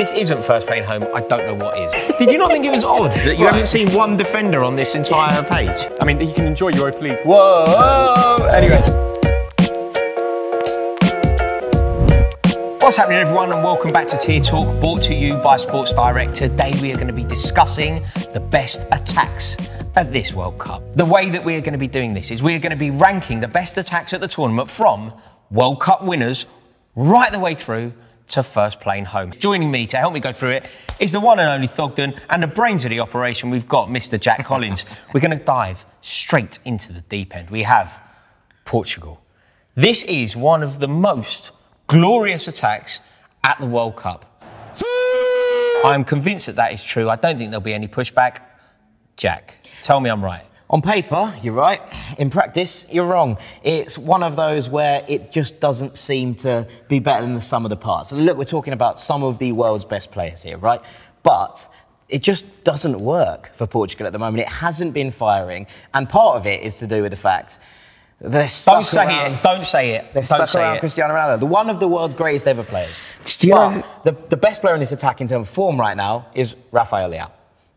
this isn't first playing home, I don't know what is. Did you not think it was odd that you haven't seen one defender on this entire page? I mean, he can enjoy Europa League. Whoa! Anyway. What's happening, everyone, and welcome back to Tier Talk, brought to you by Sports Direct. Today, we are going to be discussing the best attacks of this World Cup. The way that we are going to be doing this is we are going to be ranking the best attacks at the tournament from World Cup winners right the way through to first Plane home. Joining me to help me go through it is the one and only Thogden and the brains of the operation. We've got Mr. Jack Collins. We're going to dive straight into the deep end. We have Portugal. This is one of the most glorious attacks at the World Cup. I'm convinced that that is true. I don't think there'll be any pushback. Jack, tell me I'm right. On paper, you're right. In practice, you're wrong. It's one of those where it just doesn't seem to be better than the sum of the parts. And look, we're talking about some of the world's best players here, right? But it just doesn't work for Portugal at the moment. It hasn't been firing. And part of it is to do with the fact they're stuck Don't say around, it. Don't say it. They're Don't stuck around it. Cristiano Ronaldo, the one of the world's greatest ever players. Do you know- But the, the best player in this attack in terms of form right now is Rafael Leao.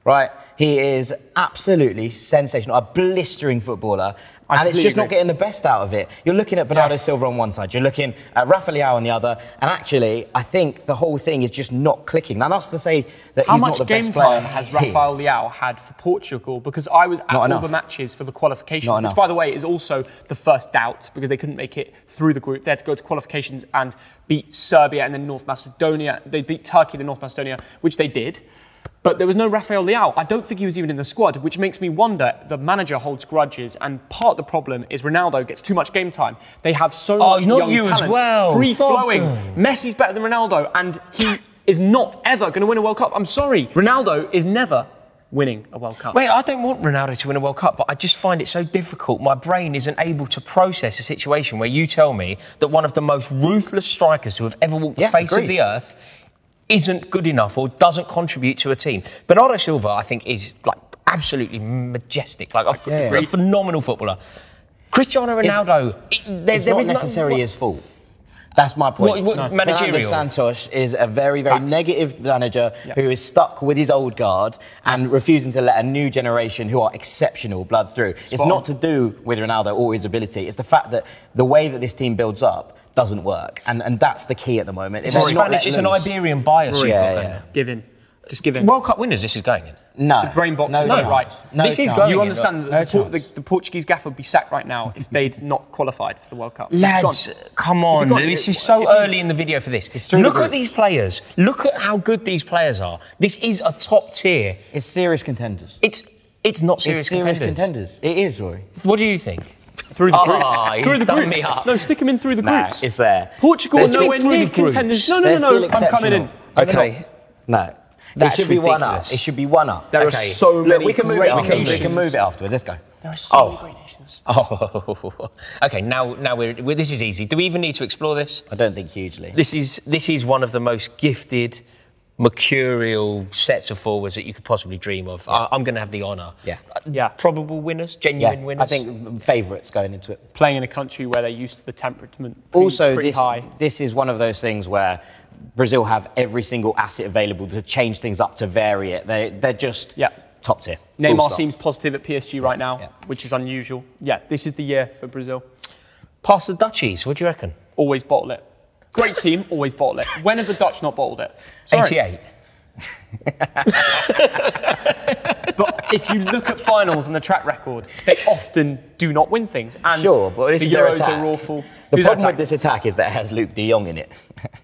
Right? He is absolutely sensational, a blistering footballer. I and it's just not getting the best out of it. You're looking at Bernardo Yeah. Silva on one side, you're looking at Rafael Leao on the other, and actually, I think the whole thing is just not clicking. Now, that's to say that How he's much not the game best player time has. Rafael Leao had for Portugal? Because I was at Not all enough. the matches for the qualifications, which, by the way, is also the first doubt because they couldn't make it through the group. They had to go to qualifications and beat Serbia and then North Macedonia. They beat Turkey, then North Macedonia, which they did. But there was no Rafael Leao. I don't think he was even in the squad, which makes me wonder. The manager holds grudges, and part of the problem is Ronaldo gets too much game time. They have so Oh, much young you talent, well. free flowing. Messi's better than Ronaldo, and he is not ever going to win a World Cup. I'm sorry. Ronaldo is never winning a World Cup. Wait, I don't want Ronaldo to win a World Cup, but I just find it so difficult. My brain isn't able to process a situation where you tell me that one of the most ruthless strikers to have ever walked Yeah, the face of the earth isn't good enough or doesn't contribute to a team. Bernardo Silva, I think, is like absolutely majestic, like a, Yeah, yeah. a phenomenal footballer. Cristiano It's- Ronaldo, it, there, It's there not is no- necessarily his fault. That's my point. What- what- Fernando managerial? Santos is a very, very Facts. negative manager who is stuck with his old guard and refusing to let a new generation who are exceptional blood through. It's Spot not to do with Ronaldo or his ability. It's the fact that the way that this team builds up doesn't work, and, and that's the key at the moment. It's, They're a Spanish, it's an. Iberian bias. you've Yeah, got yeah. there. Give in. Just give in. World Cup winners, this is going in. No. The brain box no is not right. No This is going you in, understand no that the, the, the Portuguese gaffer would be sacked right now if they'd not qualified for the World Cup. Lads, come on. gone. This is so early in the video for this. through the Look at these players. Look at how good these players are. This is a top tier. It's serious contenders. It's it's not serious, it's serious contenders. contenders. It is, Rory. What do you think? Through the ah, Oh, groups. he's through the done groups. me up. No, stick him in through the Nah, groups. it's there. Portugal They're nowhere through near the groups. contenders. No, no, no, no. I'm coming in. Okay. No. That's it should be one up. It should be one up. There are so Look, many we can move great it afterwards. We can move it afterwards. Let's go. There are so Oh. many great nations. Oh, okay. Now, now we're, we this is easy. Do we even need to explore this? I don't think hugely. This is this is one of the most gifted, mercurial sets of forwards that you could possibly dream of. I, I'm going to have the honour. Yeah. Uh, yeah. Probable winners, yeah, genuine winners. I think favourites going into it. Playing in a country where they're used to the temperament pretty, Also, pretty this high. this is one of those things where Brazil have every single asset available to change things up to vary it. They they're just Yeah. top tier. Neymar seems positive at PSG right now, Yeah. which is unusual. Yeah, this is the year for Brazil. Past the Dutchies. What do you reckon? Always bottle it. Great team, always bottle it. When have the Dutch not bottled it? Sorry. 88. But if you look at finals and the track record, they often do not win things. And Sure, but this the is their Euros, attack. they're awful. The Who's problem with this attack is that it has Luuk de Jong in it.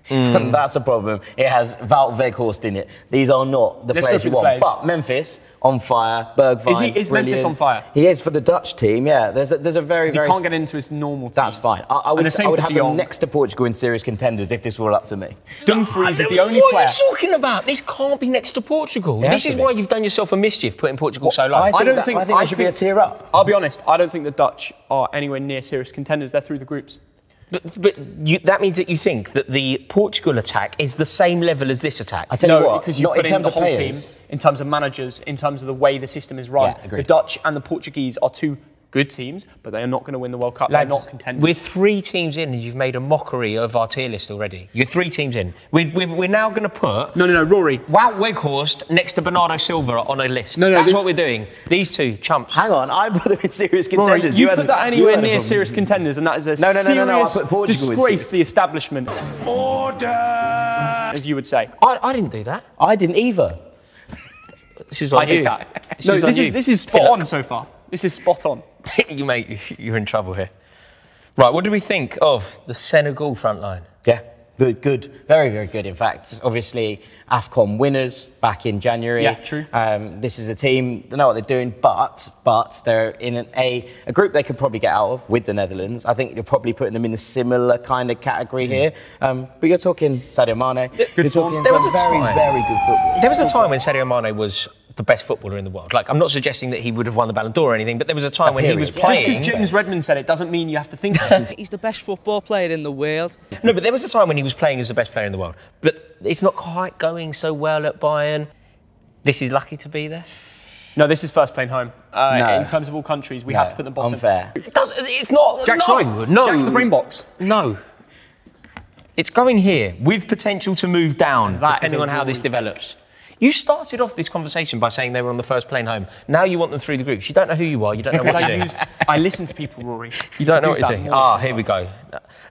Mm. and that's a problem. It has Wout Weghorst in it. These are not the Let's players you the want. players. But Memphis, on fire. Bergwijn, Is he- is Memphis on fire? He is for the Dutch team, yeah. There's a, there's a very, He very... can't get into his normal team. That's fine. I, I would, I would have Jong. next to Portugal in serious contenders if this were up to me. Dumfries is the only what player. are you talking about? This can't be next to Portugal. It This is why you've done yourself a mischief putting Portugal so low. I think, don't that, think- I think I should be a think- tier up. I'll be honest, I don't think the Dutch are anywhere near serious contenders. They're through the groups. But, but you, that means that you think that the Portugal attack is the same level as this attack. I tell you no, what, because you not put in in, terms the of whole players. team, in terms of managers, in terms of the way the system is run. Yeah, the Dutch and the Portuguese are two good teams, but they are not going to win the World Cup. Lads, They're not contenders. We're three teams in, and you've made a mockery of our tier list already. You're three teams in. We're, we're, we're now going to put no, no, no, Rory. Wout Weghorst next to Bernardo Silva on a list. No, no, That's this- what we're doing. These two chumps. Hang on, I put them in serious Rory, contenders. you, put a- that anywhere near problem. serious contenders, and that is a No, no, no, no, no, I put Portugal disgrace to the establishment. Order, as you would say. I, I didn't do that. I didn't either. This is on I did that. This no, is on this you. is this is spot Pillock. on so far. This is spot on. you mate, you're in trouble here. Right, what do we think of the Senegal front line? Yeah, good, good, very, very good. In fact, obviously AFCON winners back in January. Yeah, true. Um, this is a team they know what they're doing, but but they're in an, a a group they could probably get out of with the Netherlands. I think you're probably putting them in a similar kind of category here. Um, but you're talking Sadio Mane. Good you're talking There was a very, time- very good football. There was a time when Sadio Mane was the best footballer in the world. Like, I'm not suggesting that he would have won the Ballon d'Or or anything, but there was a time when he was playing. Just because James Redmond said it doesn't mean you have to think that. He's the best football player in the world. No, but there was a time when he was playing as the best player in the world. But it's not quite going so well at Bayern. This is lucky to be there. no, this is first plane home. Uh, No. In terms of all countries, we have to put them bottom. Unfair. It does, it's not. Jack's no, right. No, Jack's the brain box. No. It's going here with potential to move down, That is depending on how this Rory develops. You started off this conversation by saying they were on the first plane home. Now you want them through the groups. You don't know who you are. You don't know what I you're doing. used, I listen to people, Rory. You don't know what you're doing. Ah, here we go.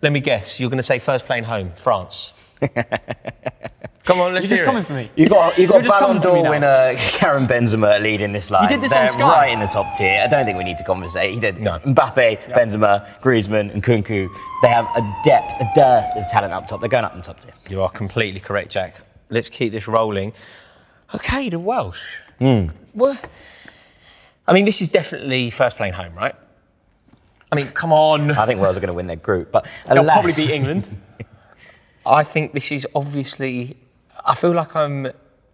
Let me guess. You're going to say first plane home, France. Come on, let's You're just hear coming it. for me. You got you got You're just Ballon coming for d'Or winner Karim Benzema leading this line. You did this They're on Sky. right in the top tier. I don't think we need to conversate. He did No. Mbappe, Benzema, Griezmann, and Nkunku. They have a depth, a dearth of talent up top. They're going up in the top tier. You are completely correct, Jack. Let's keep this rolling. Okay, the Welsh. Hmm. Well, I mean, this is definitely first plane home, right? I mean, come on. I think Wales are going to win their group, but They'll alas, probably beat England. I think this is obviously. I feel like I'm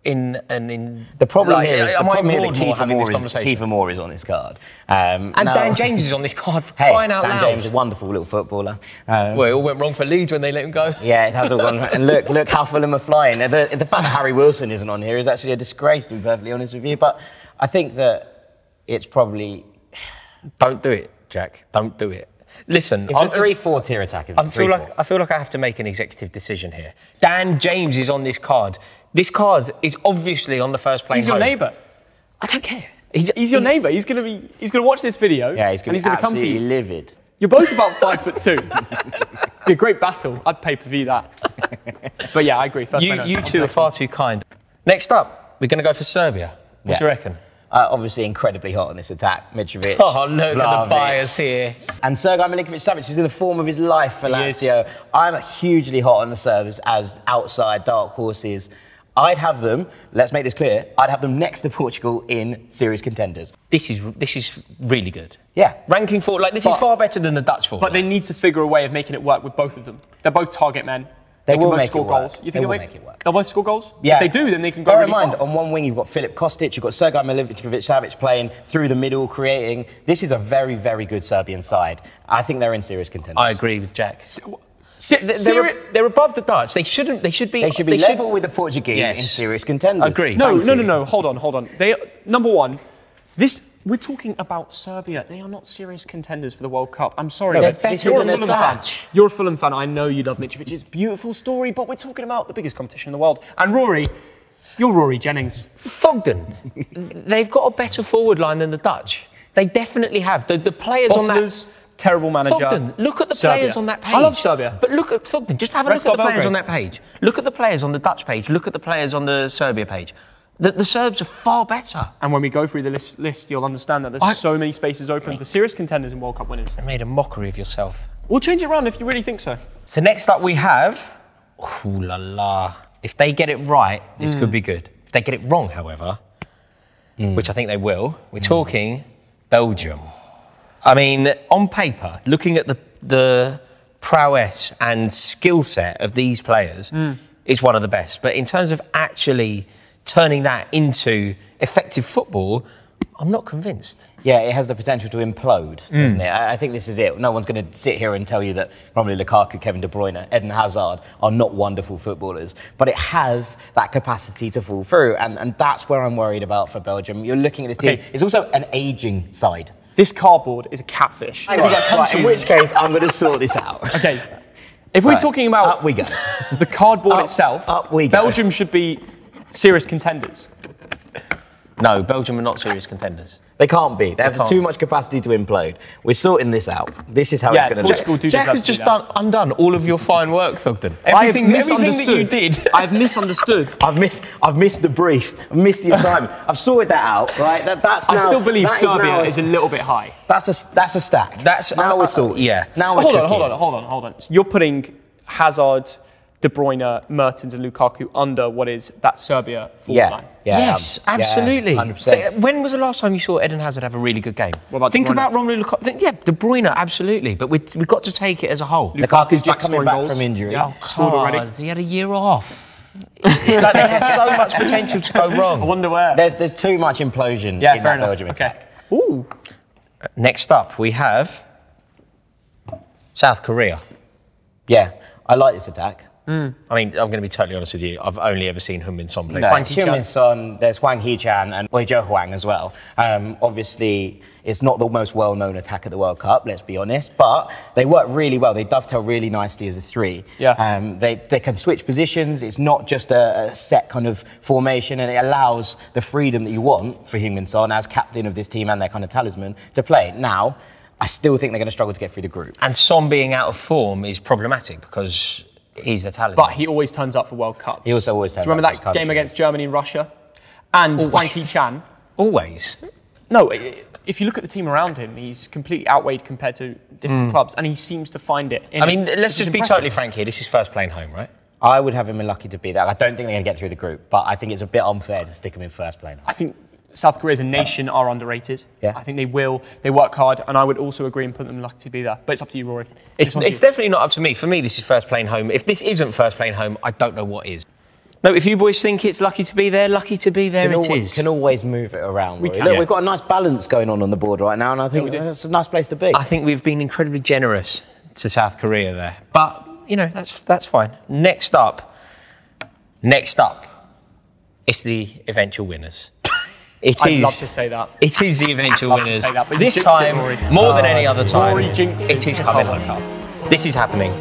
in an in. The problem like, here is the problem here that Kieffer having Moore, this is? Kieffer Moore is on this card, um, and now- Dan James is on this card for Hey, crying out Dan loud. James is a wonderful little footballer. Um, well, it all went wrong for Leeds when they let him go. Yeah, it has all gone. And look, look how Fulham are flying. The, the fact that Harry Wilson isn't on here is actually a disgrace, to be perfectly honest with you. But I think that it's probably Don't do it, Jack. Don't do it. Listen, it's a I'm- three-four tier attack. Isn't I it? feel like 3-4. I feel like I have to make an executive decision here. Dan James is on this card. This card is obviously on the first plane He's your neighbour. I don't care. He's, He's your neighbour. He's gonna be. He's gonna watch this video. yeah, he's and going he's to be gonna come for absolutely you. livid. You're both about five foot two. be a great battle. I'd pay per view that. But yeah, I agree. First You, you two are far too kind. Next up, we're going to go for Serbia. What Yeah. do you reckon? Uh, obviously, incredibly hot on this attack. Mitrovic. Oh, look at the Vlahovic. bias here. And Sergei Milinkovic-Savic was in the form of his life for He. Lazio. I'm hugely hot on the Serbs as outside dark horses. I'd have them. Let's make this clear. I'd have them next to Portugal in serious contenders. This is this is really good. Yeah. Ranking for like this is far better than the Dutch forward. But they need to figure a way of making it work with both of them. They're both target men. They can will both make score it work. goals. You They think will they'll make it work. They'll both score goals. Yeah. If they do, then they can go Bear really in mind, far. on one wing you've got Filip Kostic, you've got Sergei Milinkovic-Savic playing through the middle, creating. This is a very, very good Serbian side. I think they're in serious contenders. I agree with Jack. Se- They're, Seri- they're above the Dutch. They shouldn't. They should be. They should be level with the Portuguese Yes. in serious contenders. Agree. No, Thank no, you. no, no. Hold on, hold on. They number one. This we're talking about Serbia. They are not serious contenders for the World Cup. I'm sorry. No, but but this you're a isn't a Fulham fan. You're a Fulham fan. I know you love Mitrovic. It's a beautiful story, but we're talking about the biggest competition in the world. And Rory, you're Rory Jennings. Thogden. They've got a better forward line than the Dutch. They definitely have. The, the players on that. Osler's terrible manager. Thogden, look at the Serbia. players on that page. I love Serbia. But look at Thogden. Just have a Rest look at the of players Belgrade. on that page. Look at the players on the Dutch page. Look at the players on the Serbia page. The, the Serbs are far better. And when we go through the list, list you'll understand that there's I- so many spaces open for serious contenders and World Cup winners. You made a mockery of yourself. We'll change it around if you really think so. So next up we have, ooh la la. If they get it right, this could be good. If they get it wrong, however, which I think they will, we're talking Belgium. I mean, on paper, looking at the the prowess and skill set of these players, mm. is one of the best. But in terms of actually turning that into effective football, I'm not convinced. Yeah, it has the potential to implode, Mm. doesn't it? I I think this is it. No one's going to sit here and tell you that probably Lukaku, Kevin De Bruyne, Eden Hazard are not wonderful footballers, but it has that capacity to fall through, and, and that's where I'm worried about for Belgium. You're looking at this team. Okay. It's also an aging side. This cardboard is a catfish. Right, right, in which case, I'm going to sort this out. Okay. If we're Right, talking about up we go. the cardboard Up- itself, up we go. Belgium should be serious contenders. No, Belgium are not serious contenders. They can't be. They have can't. too much capacity to implode. We're sorting this out. This is how Yeah, it's going to Portugal look. Jack has just done, undone all of your fine work, Thogden. I have Everything, everything that you did. I've misunderstood. I've missed. I've missed the brief. I've missed the assignment. I've sorted that out. Right. That, that's. I still believe Serbia now is a little bit high. That's a. That's a stack. That's- now uh, we're uh, sorted. yeah. Now we're hold on, hold on, hold on, hold on. You're putting Hazard, De Bruyne, Mertens, and Lukaku under what is that Serbia forward Yeah. line. Yeah. yes, um, yeah, absolutely. 100%. When was the last time you saw Eden Hazard have a really good game? What about Think De about Romelu Lukaku. Think, yeah, De Bruyne, absolutely. But we, we've got to take it as a whole. Lukaku's back just coming back goals. from injury. Yeah. Scored already. God, He had a year off. like they have so much potential to go wrong. I wonder where. There's there's too much implosion yeah, in fair that enough. Belgium Okay. attack. Ooh. Next up, we have South Korea. Yeah, I like this attack. I mean, I'm going to be totally honest with you. I've only ever seen Heung-min Son play. No, Hwang Hee-chan. Heung-min Son, there's Hwang Hee-chan and Wei Huang as well. Um, obviously, it's not the most well-known attack at the World Cup, let's be honest, but they work really well. They dovetail really nicely as a three. Yeah. Um, they, they can switch positions. It's not just a, a set kind of formation, and it allows the freedom that you want for Heung-min Son as captain of this team and their kind of talisman to play. Now, I still think they're going to struggle to get through the group. And Son being out of form is problematic because he's a talisman. But he always turns up for World Cups. He also always turns Do you remember that game against Germany and Russia? And Hwang Hee-chan. Always. No, if you look at the team around him, he's completely outweighed compared to different mm. clubs, and he seems to find it. In I mean, it, let's just be impressive. totally frank here. This is first playing home, right? I would have him lucky to be that. I don't think they're going to get through the group, but I think it's a bit unfair to stick him in first plane. I think South Korea as a nation are underrated. Yeah. I think they will. They work hard, and I would also agree and put them lucky to be there. But it's up to you, Rory. It's, it's you. definitely not up to me. For me, this is first playing home. If this isn't first playing home, I don't know what is. No, if you boys think it's lucky to be there, lucky to be there, can, it al- is. can always move it around. We Rory. can. Look, Yeah. we've got a nice balance going on on the board right now, and I think that's a nice place to be. I think we've been incredibly generous to South Korea there. But, you know, that's, that's fine. Next up, next up, it's the eventual winners. It I'd is- love to say that. It is the eventual Love to winners. say that, but this time, more than any other time, Rory it is coming home. This is happening.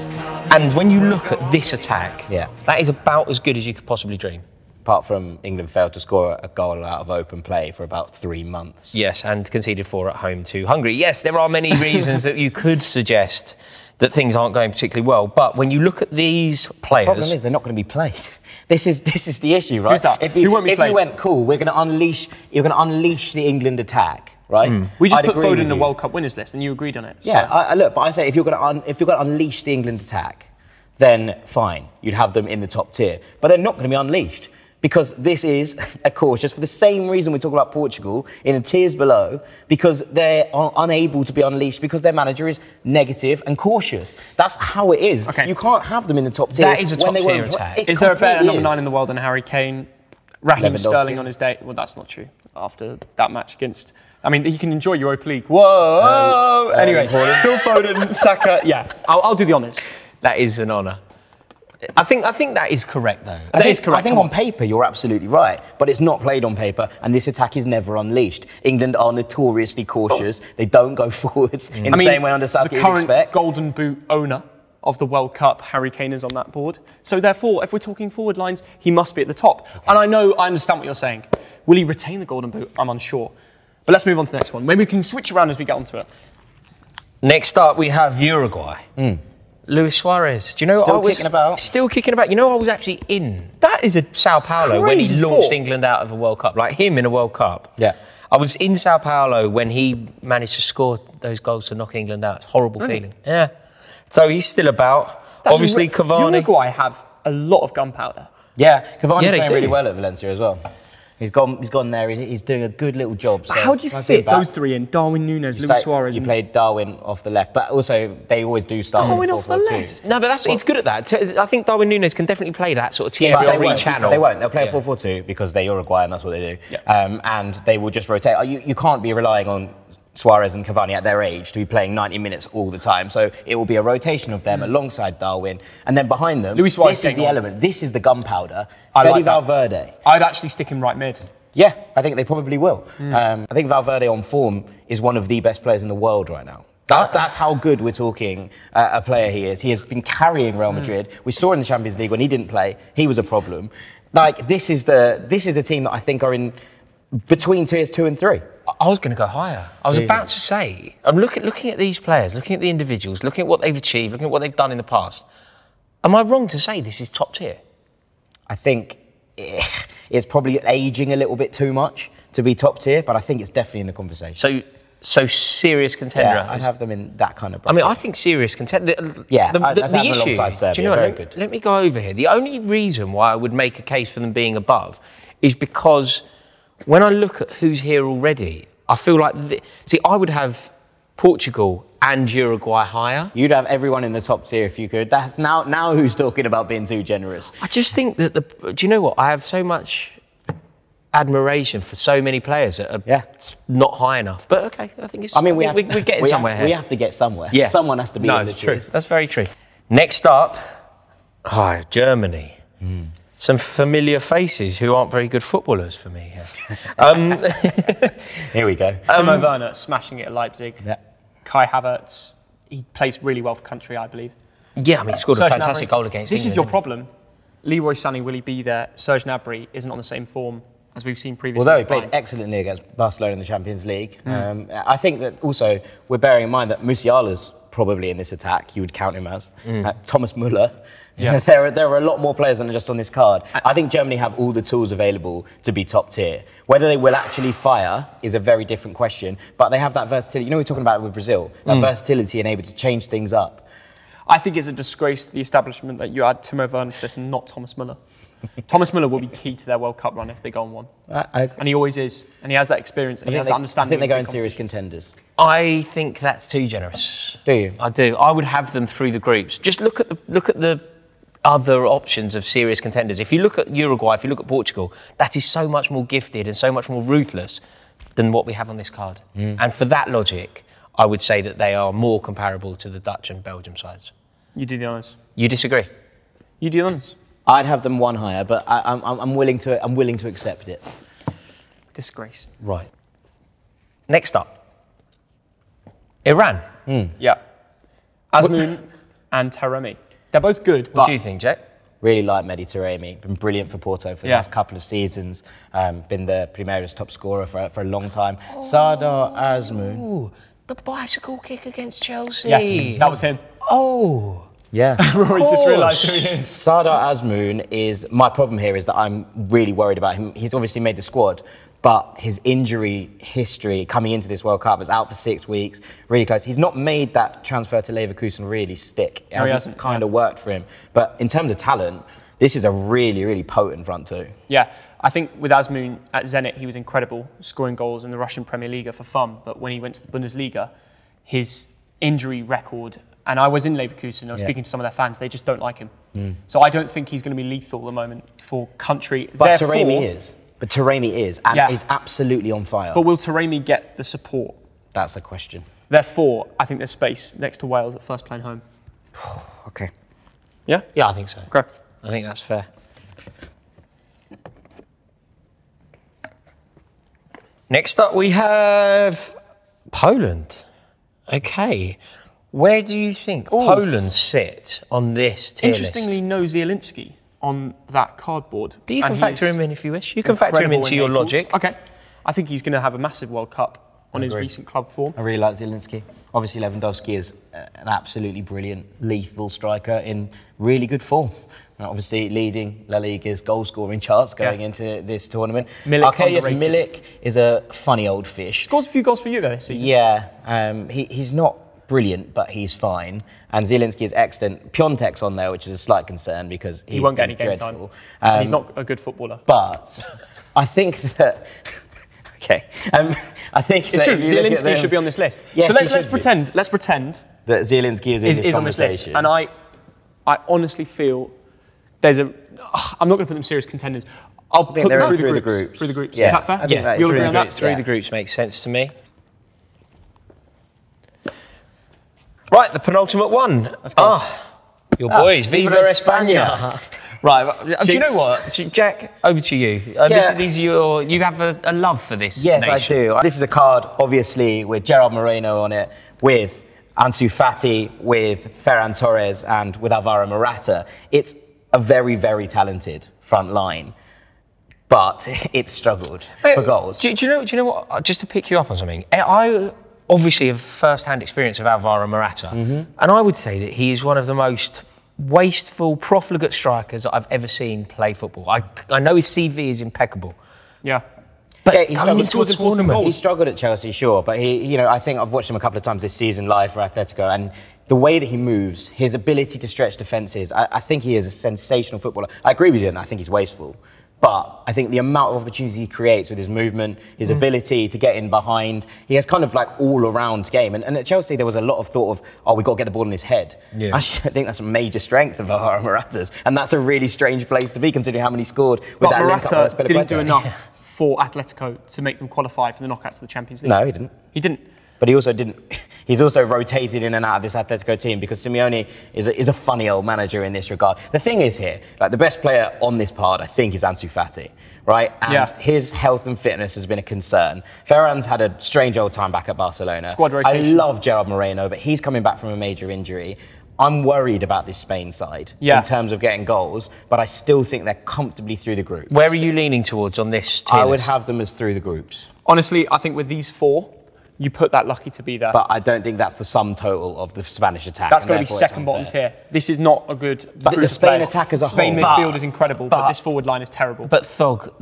And when you look at this attack, Yeah. that is about as good as you could possibly dream. Apart from England failed to score a goal out of open play for about three months. Yes, and conceded four at home to Hungary. Yes, there are many reasons that you could suggest that things aren't going particularly well. But when you look at these players, the Problem is, they're not going to be played. This is this is the issue, right? Who's that? If you, Who won't be if you went cool, we're going to unleash. You're going to unleash the England attack, right? Hmm. We just I'd put Foden in the. World Cup winners list, and you agreed on it. so- Yeah, I, I look, but I say if you're going to un, if you're going to unleash the England attack, then fine, you'd have them in the top tier. But they're not going to be unleashed because this is a course just for the same reason we talk about Portugal in the tiers below because they're unable to be unleashed because their manager is negative and cautious. That's how it is. Okay. You can't have them in the top tier. That is a top-tier attack. It Is there a better number nine in the world than Harry Kane? Raheem Sterling on his day. Well, that's not true. After that match against, I mean, he can enjoy Europa League. Whoa! Uh, anyway, Haaland. Phil Foden, Saka. Yeah, I'll, I'll do the honours. that is an honour. I think I think that is correct though. I That think, is correct, I think on paper you're absolutely right, but it's not played on paper, and this attack is never unleashed. England are notoriously cautious; oh. they don't go forwards in mm. I the mean, same way under the Southgate you'd current expect. Golden Boot owner of the World Cup, Harry Kane, is on that board. So therefore, if we're talking forward lines, he must be at the top. And I know, I understand what you're saying. Will he retain the Golden Boot? I'm unsure. But let's move on to the next one. Maybe we can switch around as we get onto it. Next up, we have Uruguay. Hmm. Luis Suarez. Do you know. Still I was kicking about. Still kicking about. You know I was actually in That is a Sao Paulo when he launched thought. England out of a World Cup, like him in a World Cup. Yeah. I was in Sao Paulo when he managed to score those goals to knock England out. It's a horrible feeling. Yeah. So he's still about. That's Obviously, Cavani. Uruguay have a lot of gunpowder. Yeah, Cavani's Yeah, playing do. really well at Valencia as well. He's gone. He's gone there. He's, he's doing a good little job. So How do you nice fit those three in? Darwin Nunez, You Luis say- Suarez, You and played Darwin off the left, but also they always do start Darwin off the 4-4-2. left? No, but that's he's good at that. I think Darwin Nunez can definitely play that sort of But Thierry they Henry won't. channel. They won't. They'll play Yeah. a 4 4 2 because they're Uruguay and that's what they do. Yeah. Um, and they will just rotate. You, you can't be relying on Suarez and Cavani at their age to be playing 90 minutes all the time. So it will be a rotation of them alongside Darwin. And then behind them, Luis Suarez this is the on. element. This is the gunpowder. I Fede like Valverde. I'd actually stick him right mid. Yeah, I think they probably will. Um, I think Valverde on form is one of the best players in the world right now. That, that's how good we're talking uh, a player he is. He has been carrying Real Madrid. We saw in the Champions League when he didn't play, he was a problem. Like this is the this is a team that I think are in between tiers two and three. I was going to go higher. I was about to say, I'm looking, looking at these players, looking at the individuals, looking at what they've achieved, looking at what they've done in the past. Am I wrong to say this is top tier? I think eh, it's probably aging a little bit too much to be top tier, but I think it's definitely in the conversation. So, so serious contender. yeah, I'd have them in that kind of. Bracket. I mean. I think serious contender. Yeah, the, the, the issue. do you know what? very Let, let me go over here. The only reason why I would make a case for them being above is because when I look at who's here already, I feel like see, I would have Portugal and Uruguay higher. You'd have everyone in the top tier if you could. That's now now who's talking about being too generous. I just think that the. Do you know what? I have so much admiration for so many players that are Yeah. not high enough. But okay, I think it's. I mean, we I have, we, we're getting we somewhere have, here. We have to get somewhere. Yeah. Someone has to be No, in it's true. tiers. That's very true. Next up, oh, Germany. Hmm. Some familiar faces who aren't very good footballers for me here. um, Here we go. Timo Werner smashing it at Leipzig. Yeah. Kai Havertz, he plays really well for country, I believe. yeah, I mean, he scored a fantastic Gnabry. goal against This is your problem. Leroy Sané, will he be there? Serge Gnabry isn't on the same form as we've seen previously. Although he played Bayern. excellently against Barcelona in the Champions League, um, I think that also we're bearing in mind that Musiala's probably in this attack. You would count him as uh, Thomas Muller. Yeah. there, are, there are a lot more players than just on this card. I think Germany have all the tools available to be top tier. Whether they will actually fire is a very different question. But they have that versatility. You know, we're talking about with Brazil. That mm. versatility and able to change things up. I think it's a disgrace to the establishment that you add Timo Werner to this and not Thomas Müller. Thomas Müller will be key to their World Cup run if they go on one. I, I, And he always is. And he has that experience and he has they, that I understanding. think they're going big serious contenders. I think that's too generous. Do you? I do. I would have them through the groups. Just look at the look at the other options of serious contenders. If you look at Uruguay, if you look at Portugal, that is so much more gifted and so much more ruthless than what we have on this card. Mm. And for that logic, I would say that they are more comparable to the Dutch and Belgium sides. You do the honours. You disagree? You do the honours. I'd have them one higher, but I, I'm, I'm I'm willing to I'm willing to accept it. Disgrace. Right. Next up, Iran. Hmm. Yeah. Azmoun and Taremi. They're both good, What but do you think, Jack? Really like Mediterranean. Been brilliant for Porto for the Yeah. last couple of seasons. Um, been the Primeira's top scorer for, for a long time. Sardar Azmoun. Ooh, the bicycle kick against Chelsea. yes, that was him. Oh. Yeah. Rory's just realised who he is. Sardar Azmoun is my problem here is that I'm really worried about him. He's obviously made the squad, but his injury history coming into this World Cup is out for six weeks, really close. He's not made that transfer to Leverkusen really stick. It hasn't, kind of worked for him. But in terms of talent, this is a really, really potent front two. Yeah, I think with Azmoun at Zenit, he was incredible, scoring goals in the Russian Premier League for fun. But when he went to the Bundesliga, his injury record, and I was in Leverkusen, I was Yeah. speaking to some of their fans, they just don't like him. Hmm. So I don't think he's going to be lethal at the moment for country. But Therefore- Taremi is. But Taremi is, and Yeah. is absolutely on fire. But will Taremi get the support? That's a question. Therefore, I think there's space next to Wales at first playing home. Okay. Yeah? Yeah, I think so. Okay. I think that's fair. Next up, we have Poland. Okay. Where do you think Poland sit on this tier Interestingly, list? no Zielinski on that cardboard. But you can And factor him in if you wish. You can factor him into in your Naples. logic. Okay. I think he's going to have a massive World Cup on his recent club form. I really like Zielinski. Obviously, Lewandowski is uh, an absolutely brilliant, lethal striker in really good form. Obviously, leading La Liga's goal scoring charts going Yeah. into this tournament. Milik Arkadiusz underrated. Milik is a funny old fish. Scores a few goals for you this season. Yeah, um, he, he's not brilliant, but he's fine. And Zielinski is excellent. Piatek's on there, which is a slight concern because He won't get any been game dreadful. time. And he's Um, not a good footballer. But I think that. okay. Um, I think It's true. if you look at Zielinski them- should be on this list. Yes, so let's let's should be. pretend. Let's pretend that Zielinski is in is, this is on this list. And I, I honestly feel there's a. I'm not going to put them serious contenders. I'll put them through, through the the groups. groups. Through the groups. Yeah, Is that fair? I think that is You'll through agree the on that. groups, Through yeah. the groups makes sense to me. Right, the penultimate one. go. Ah, your boys, Viva España. Right, uh, do you know what, Jack? Over to you. Uh, this- these are your, you have a, a love for this. Yes, nation. I do. This is a card, obviously, with Gerard Moreno on it, with Ansu Fati, with Ferran Torres, and with Alvaro Morata. It's a very, very talented front line, but it struggled for goals. Do, do you know? Do you know what? uh, Just to pick you up on something, I- I obviously a first-hand experience of Alvaro Morata, Mm-hmm. and I would say that he is one of the most wasteful, profligate strikers I've ever seen play football. I, I know his CV is impeccable, Yeah. but Yeah, he struggled, into a tournament, he struggled at Chelsea, sure, but he, you know, I think I've watched him a couple of times this season live for Atletico, and the way that he moves, his ability to stretch defences, I, I think he is a sensational footballer. I agree with you, and I think he's wasteful. But I think the amount of opportunities he creates with his movement, his Mm. ability to get in behind, he has kind of like all around game. And, and at Chelsea, there was a lot of thought of, oh, we've got to get the ball in his head. Yeah. I think that's a major strength of Alvaro Morata's. And that's a really strange place to be considering how many scored with But that Morata didn't do enough for Atletico to make them qualify for the knockouts of the Champions League. No, he didn't. He didn't. But he also didn't. He's also rotated in and out of this Atletico team because Simeone is a, is a funny old manager in this regard. The thing is here, like the best player on this part, I think, is Ansu Fati, right? And Yeah. his health and fitness has been a concern. Ferran's had a strange old time back at Barcelona. Squad rotation. I love Gerard Moreno, but he's coming back from a major injury. I'm worried about this Spain side Yeah. in terms of getting goals, but I still think they're comfortably through the group. where are you leaning towards on this? I would have them as through the groups, Honestly, I think with these four, you put that lucky to be there. but I don't think that's the sum total of the Spanish attack. That's going to be second bottom tier. This is not a good. But the Spain players. attack as a Spain whole- midfield But- is incredible, but, but- this forward line is terrible. But Thog,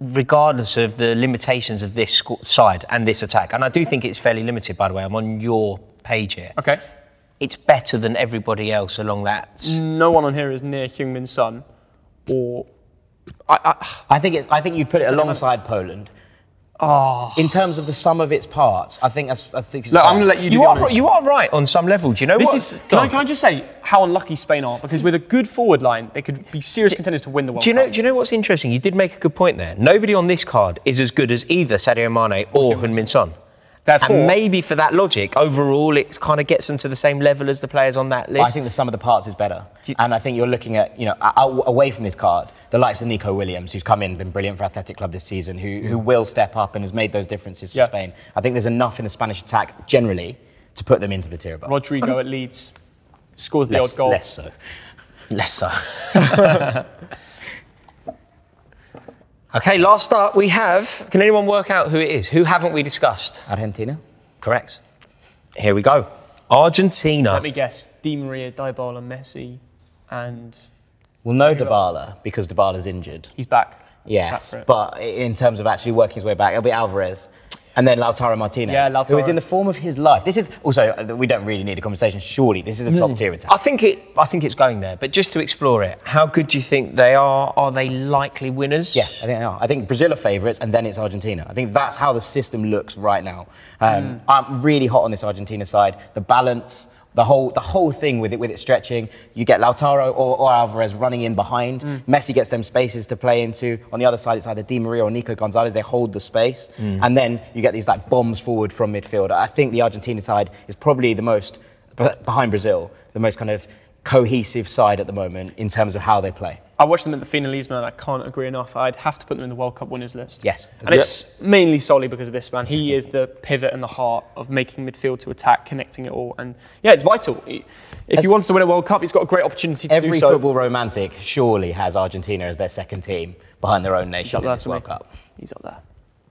regardless of the limitations of this side and this attack, and I do think it's fairly limited, by the way. I'm on your page here. okay, It's better than everybody else along that. no one on here is near Heung-Min Son, or I, I, I think it, I think you'd put it alongside Poland. Oh. In terms of the sum of its parts, I think that's. I think it's look, I'm going to let you. do You are, you are right on some level. Do you know This what? is. Can I, can I just say how unlucky Spain are? Because with a good forward line, they could be serious contenders to win the World Do you know? Cup. Do you know what's interesting? You did make a good point there. Nobody on this card is as good as either Sadio Mane or Heung-Min Son. Therefore, And maybe for that logic, overall, it kind of gets them to the same level as the players on that list. I think the sum of the parts is better. and I think you're looking at, you know, a- a- away from this card, the likes of Nico Williams, who's come in, been brilliant for Athletic Club this season, who, who mm. will step up and has made those differences for Yeah. Spain. I think there's enough in the Spanish attack generally to put them into the tier above. Rodrigo at Leeds scores the less, odd goal. less so. Less so. okay, last up we have. Can anyone work out who it is? Who haven't we discussed? Argentina? Correct. Here we go. Argentina. Let me guess: Di Maria, Dybala, Messi, and Well, no Who else? Dybala, because Dybala's injured. he's back. Yes, Back but in terms of actually working his way back, it'll be Alvarez. And then Lautaro Martinez, Yeah, who is in the form of his life. This is also uh, we don't really need a conversation. Surely, this is a top tier attack. I think it. I think it's going there. But just to explore it, how good do you think they are? Are they likely winners? Yeah, I think they are. I think Brazil are favourites, and then it's Argentina. I think that's how the system looks right now. Um, I'm really hot on this Argentina side. The balance, the whole, the whole thing with it, with it stretching. You get Lautaro or, or Alvarez running in behind. Mm. Messi gets them spaces to play into. On the other side, it's either Di Maria or Nico Gonzalez. They hold the space, mm. and then you get these like bombs forward from midfield. I think the Argentina side is probably the most behind Brazil, the most kind of cohesive side at the moment in terms of how they play. I watched them at the Finalissima and I can't agree enough. I'd have to put them in the World Cup winners list. Yes. And it's mainly solely because of this man. He is the pivot and the heart of making midfield to attack, connecting it all. And yeah, it's vital. If As- he wants to win a World Cup, he's got a great opportunity to Every do so. Every football romantic surely has Argentina as their second team behind their own nation in this for me. World Cup. He's up there.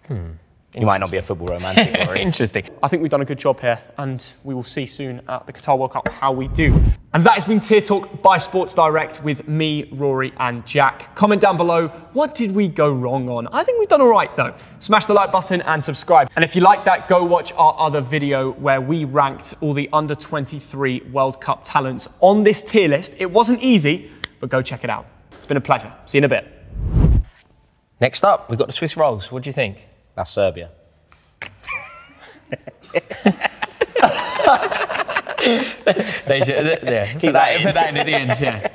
Hmm. You might not be a football romantic, Interesting. I think we've done a good job here, and we will see soon at the Qatar World Cup how we do. And that has been Tier Talk by Sports Direct with me, Rory, and Jack. Comment down below, what did we go wrong on? I think we've done all right though. Smash the like button and subscribe. And if you like that, go watch our other video where we ranked all the under 23 World Cup talents on this tier list. It wasn't easy, but go check it out. It's been a pleasure. See you in a bit. Next up, we've got the Swiss rolls. What do you think? That's Serbia. They should, yeah, put, that, put that in at the end, yeah.